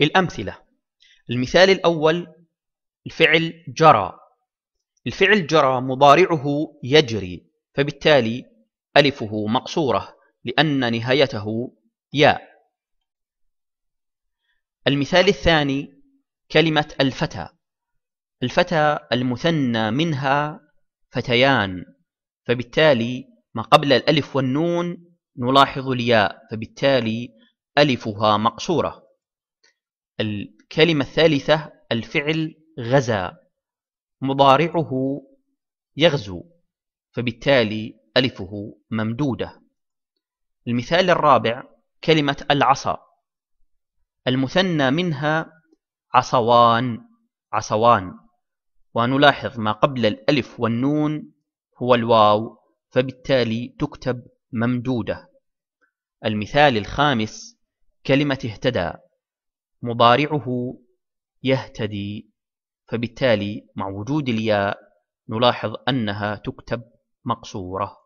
الأمثلة. المثال الأول الفعل جرى. الفعل جرى مضارعه يجري فبالتالي ألفه مقصورة لأن نهايته ياء. المثال الثاني كلمة الفتى. الفتى المثنى منها فتيان فبالتالي ما قبل الألف والنون نلاحظ الياء فبالتالي ألفها مقصورة. الكلمة الثالثة الفعل غزا مضارعه يغزو فبالتالي ألفه ممدودة. المثال الرابع كلمة العصا. المثنى منها عصوان عصوان. ونلاحظ ما قبل الألف والنون هو الواو فبالتالي تكتب ممدودة. المثال الخامس كلمة اهتدى. مضارعه يهتدي فبالتالي مع وجود الياء نلاحظ أنها تكتب مقصورة.